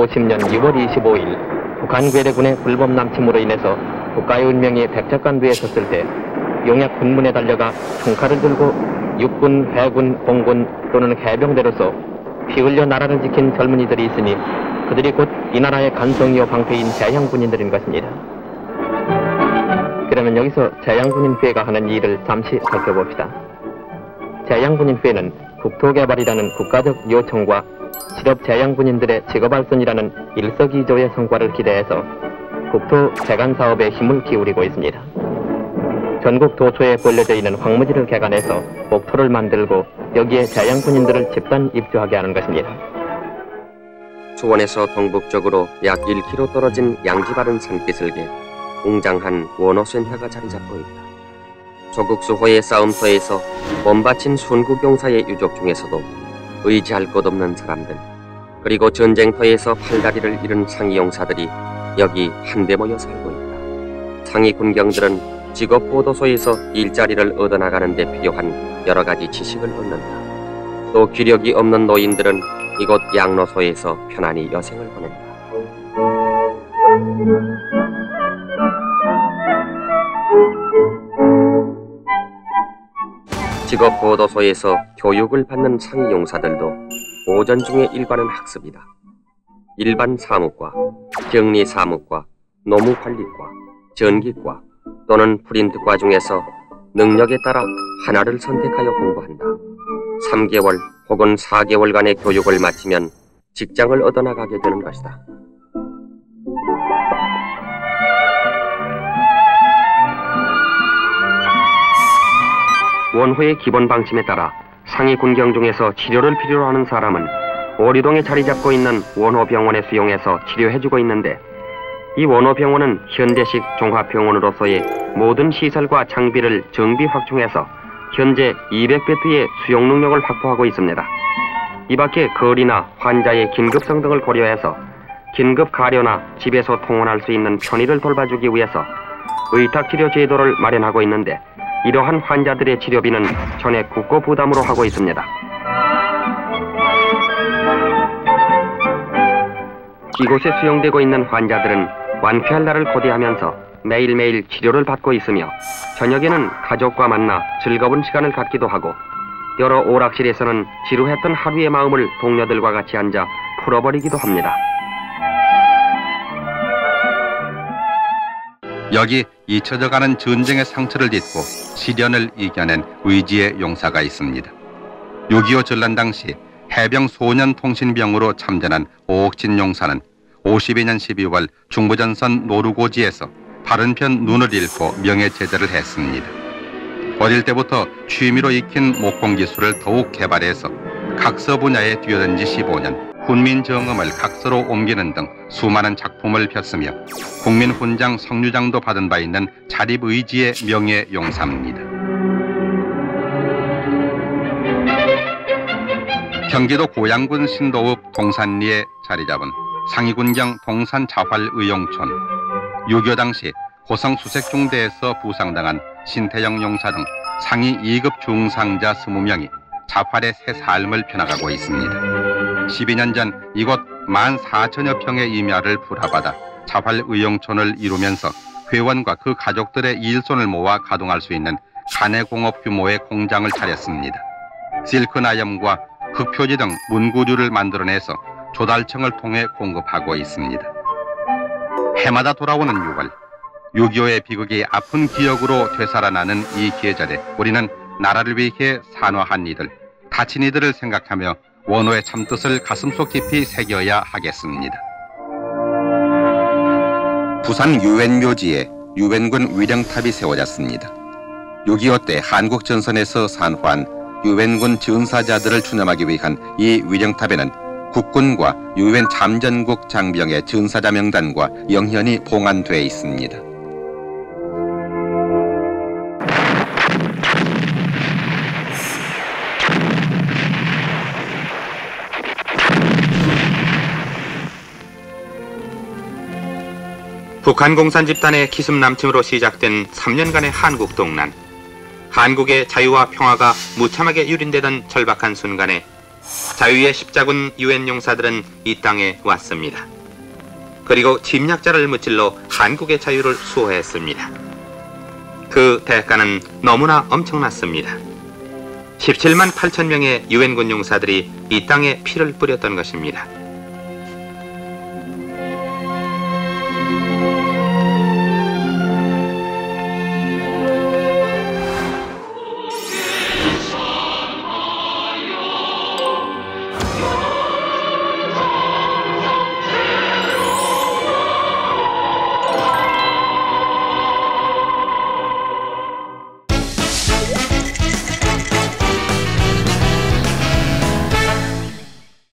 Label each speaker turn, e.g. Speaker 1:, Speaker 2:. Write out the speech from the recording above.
Speaker 1: 1950년 6월 25일 북한 괴뢰군의 불법 남침으로 인해서 국가의 운명이 백작관두에 섰을 때 용약 군문에 달려가 총칼을 들고 육군, 해군, 공군 또는 해병대로서 피 흘려 나라를 지킨 젊은이들이 있으니 그들이 곧 이 나라의 간성이요 방패인 재향군인들인 것입니다. 그러면 여기서 재향군인회가 하는 일을 잠시 살펴봅시다. 재향군인회는 국토개발이라는 국가적 요청과 실업 재향군인들의 직업발전이라는 일석이조의 성과를 기대해서 국토 재간 사업에 힘을 기울이고 있습니다. 전국 도처에 벌려져 있는 황무지를 개간해서 목토를 만들고 여기에 재향군인들을 집단 입주하게 하는 것입니다.
Speaker 2: 수원에서 동북쪽으로 약 1km 떨어진 양지 바른 산기슭에 웅장한 원어센터가 자리 잡고 있다. 조국 수호의 싸움터에서 몸바친 순국용사의 유족 중에서도 의지할 것 없는 사람들 그리고 전쟁터에서 팔다리를 잃은 상위용사들이 여기 한데 모여 살고 있다. 상위 군경들은 직업 보도소에서 일자리를 얻어나가는 데 필요한 여러 가지 지식을 얻는다. 또 기력이 없는 노인들은 이곳 양로소에서 편안히 여생을 보낸다. 직업보도소에서 교육을 받는 상위 용사들도 오전 중에 일과는 학습이다. 일반 사무과, 격리 사무과, 노무관리과, 전기과 또는 프린트과 중에서 능력에 따라 하나를 선택하여 공부한다. 3개월 혹은 4개월간의 교육을 마치면 직장을 얻어나가게 되는 것이다. 원호의 기본 방침에 따라 상위 군경 중에서 치료를 필요로 하는 사람은 오리동에 자리 잡고 있는 원호병원에 수용해서 치료해주고 있는데 이 원호병원은 현대식 종합병원으로서의 모든 시설과 장비를 정비 확충해서 현재 200베트의 수용 능력을 확보하고 있습니다. 이 밖에 거리나 환자의 긴급성 등을 고려해서 긴급 가려나 집에서 통원할 수 있는 편의를 돌봐주기 위해서 의탁치료 제도를 마련하고 있는데 이러한 환자들의 치료비는 전액 국고 부담으로 하고 있습니다. 이곳에 수용되고 있는 환자들은 완쾌할 날을 고대하면서 매일매일 치료를 받고 있으며 저녁에는 가족과 만나 즐거운 시간을 갖기도 하고 여러 오락실에서는 지루했던 하루의 마음을 동료들과 같이 앉아 풀어버리기도 합니다.
Speaker 3: 여기 잊혀져가는 전쟁의 상처를 딛고 시련을 이겨낸 의지의 용사가 있습니다. 6.25 전란 당시 해병 소년 통신병으로 참전한 오옥진 용사는 52년 12월 중부전선 노루고지에서 바른편 눈을 잃고 명예제대를 했습니다. 어릴 때부터 취미로 익힌 목공 기술을 더욱 개발해서 각서 분야에 뛰어든 지 15년 훈민 정음을 각서로 옮기는 등 수많은 작품을 폈으며 국민 훈장 성류장도 받은 바 있는 자립 의지의 명예 용사입니다. 경기도 고양군 신도읍 동산리에 자리 잡은 상위군경 동산자활의용촌 6.25 당시 고성 수색중대에서 부상당한 신태영 용사 등 상위 2급 중상자 20명이 자활의 새 삶을 펴나가고 있습니다. 12년 전 이곳 14,000여 평의 임야를 불화받아 자활 의용촌을 이루면서 회원과 그 가족들의 일손을 모아 가동할 수 있는 간해공업 규모의 공장을 차렸습니다. 실크나염과 흑표지 등 문구류를 만들어내서 조달청을 통해 공급하고 있습니다. 해마다 돌아오는 6월 6.25의 비극이 아픈 기억으로 되살아나는 이 계절에 우리는 나라를 위해 산화한 이들, 다친 이들을 생각하며 원호의 참뜻을 가슴속 깊이 새겨야 하겠습니다. 부산 유엔묘지에 유엔군 위령탑이 세워졌습니다. 6.25 때 한국 전선에서 산화한 유엔군 전사자들을 추념하기 위한 이 위령탑에는 국군과 유엔 잠전국 장병의 전사자 명단과 영현이 봉안돼 있습니다.
Speaker 4: 북한 공산 집단의 기습 남침으로 시작된 3년간의 한국 동란. 한국의 자유와 평화가 무참하게 유린되던 절박한 순간에 자유의 십자군 유엔 용사들은 이 땅에 왔습니다. 그리고 침략자를 무찔러 한국의 자유를 수호했습니다. 그 대가는 너무나 엄청났습니다. 17만 8천 명의 유엔군 용사들이 이 땅에 피를 뿌렸던 것입니다.